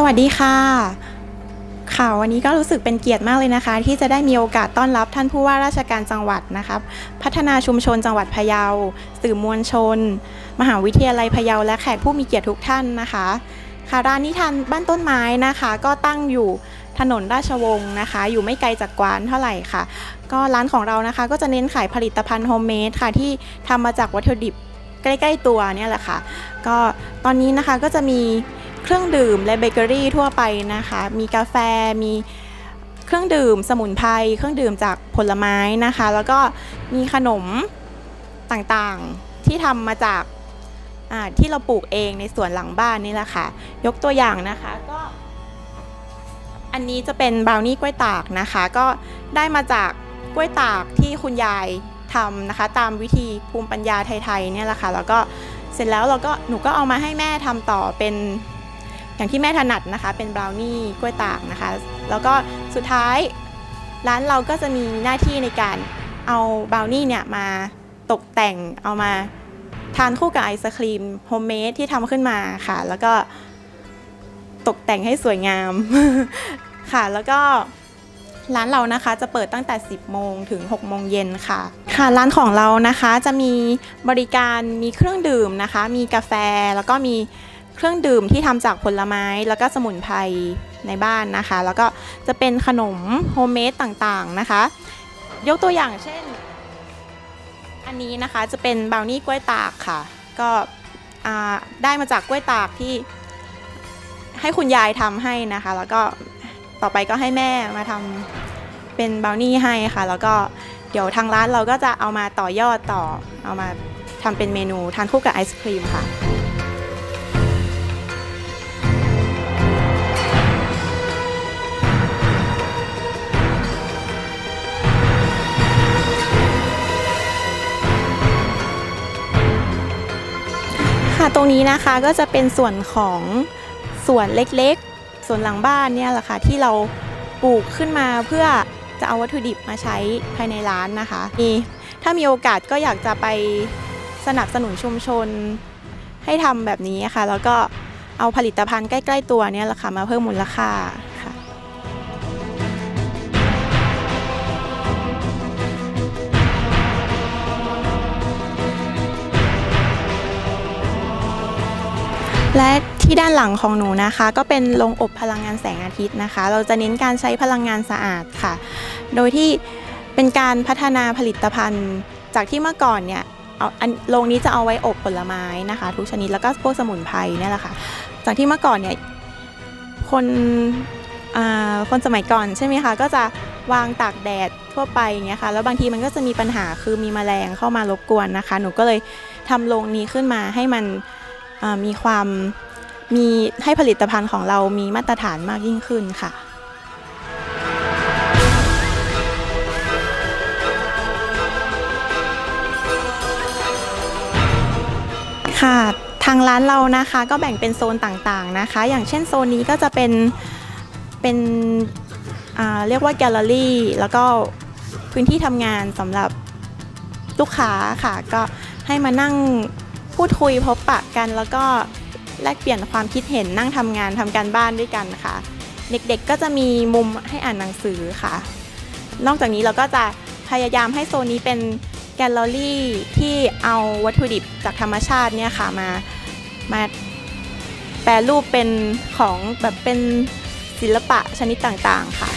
สวัสดีค่ะค่ะวันนี้ก็รู้สึกเป็นเกียรติมากเลยนะคะ ที่จะได้มีโอกาสต้อนรับท่านผู้ว่าราชการจังหวัดนะครับพัฒนาชุมชนจังหวัดพะเยา สื่อมวลชน มหาวิทยาลัยพะเยาและแขกผู้มีเกียรติทุกท่านนะคะ ค่ะร้านนิทานบ้านต้นไม้นะคะ ก็ตั้งอยู่ถนนราชวงศ์นะคะ อยู่ไม่ไกลจากกวานเท่าไหร่ค่ะ ก็ร้านของเรานะคะ ก็จะเน้นขายผลิตภัณฑ์โฮมเมดค่ะที่ทำมาจากวัตถุดิบใกล้ ๆ ตัวเนี่ยแหละค่ะ ก็ตอนนี้นะคะก็จะมี เครื่องดื่มและเบเกอรี่ทั่วไปนะคะ มีกาแฟมีเครื่องดื่มสมุนไพรเครื่องดื่มจากผลไม้นะคะ แล้วก็มีขนมต่างๆที่ทำมาจากที่เราปลูกเองในสวนหลังบ้านนี่แหละค่ะ ยกตัวอย่างนะคะก็อันนี้จะเป็นบราวนี่กล้วยตากนะคะ ก็ได้มาจากกล้วยตากที่คุณยายทำนะคะ ตามวิธีภูมิปัญญาไทยๆเนี่ยแหละค่ะ แล้วก็เสร็จแล้วเราก็หนูก็เอามาให้แม่ทำต่อเป็น อย่างที่แม่ถนัดนะคะ เป็นบราวนี่กล้วยตากนะคะ แล้วก็สุดท้ายร้านเราก็จะมีหน้าที่ในการเอาบราวนี่เนี่ยมาตกแต่งเอามาทานคู่กับไอศครีมโฮมเมดที่ทำขึ้นมาค่ะ แล้วก็ตกแต่งให้สวยงามค่ะ แล้วก็ร้านเรานะคะจะเปิดตั้งแต่ 10 โมงถึง 6 โมงเย็นค่ะ ค่ะ ร้านของเรานะคะจะมีบริการมีเครื่องดื่มนะคะ มีกาแฟแล้วก็มี เครื่องดื่มที่ทำจากผลไม้แล้วก็สมุนไพรในบ้านนะคะ แล้วก็จะเป็นขนมโฮมเมดต่างๆนะคะ ยกตัวอย่างเช่น อันนี้นะคะจะเป็นบราวนี่กล้วยตากค่ะ ก็ได้มาจากกล้วยตากที่ให้คุณยายทำให้นะคะ แล้วก็ต่อไปก็ให้แม่มาทำเป็นบราวนี่ให้ค่ะ แล้วก็เดี๋ยวทางร้านเราก็จะเอามาต่อยอดต่อ เอามาทำเป็นเมนูทานคู่กับไอศครีมค่ะ ตรงนี้นะคะก็จะเป็นส่วนของส่วนเล็กๆ ส่วนหลังบ้านเนี่ยแหละค่ะที่เราปลูกขึ้นมาเพื่อจะเอาวัตถุดิบมาใช้ภายในร้านนะคะมีถ้ามีโอกาสก็อยากจะไปสนับสนุนชุมชนให้ทำแบบนี้ค่ะ แล้วก็เอาผลิตภัณฑ์ใกล้ ๆ ตัวเนี่ยแหละค่ะมาเพิ่มมูลค่า และที่ด้านหลังของหนูนะคะ ก็เป็นโรงอบพลังงานแสงอาทิตย์นะคะ เราจะเน้นการใช้พลังงานสะอาดค่ะ โดยที่เป็นการพัฒนาผลิตภัณฑ์ จากที่เมื่อก่อนเนี่ยเอาโรงนี้จะเอาไว้อบผลไม้นะคะ ทุกชนิดแล้วก็พวกสมุนไพรเนี่ยแหละค่ะ จากที่เมื่อก่อนเนี่ยคนคนสมัยก่อนใช่ไหมคะก็จะวางตากแดดทั่วไปอย่างเงี้ยค่ะแล้วบางทีมันก็จะมีปัญหาคือมีแมลงเข้ามารบกวนนะคะ หนูก็เลยทำโรงนี้ขึ้นมาให้มัน มีความมีให้ผลิตภัณฑ์ของเรามีมาตรฐานมากยิ่งขึ้นค่ะค่ะทางร้านเรานะคะก็แบ่งเป็นโซนต่างๆนะคะ อย่างเช่นโซนนี้ก็จะเป็นเป็นเรียกว่าแกลเลอรี่แล้วก็พื้นที่ทำงานสำหรับลูกค้าค่ะ ก็ให้มานั่ง พูดคุยพบปะกันแล้วก็แลกเปลี่ยนความคิดเห็นนั่งทำงานทำการบ้านด้วยกันค่ะ เด็กๆก็จะมีมุมให้อ่านหนังสือค่ะ นอกจากนี้เราก็จะพยายามให้โซนนี้เป็นแกลเลอรี่ที่เอาวัตถุดิบจากธรรมชาติเนี่ยค่ะมามาแปลรูปเป็นของแบบเป็นศิลปะชนิดต่างๆค่ะ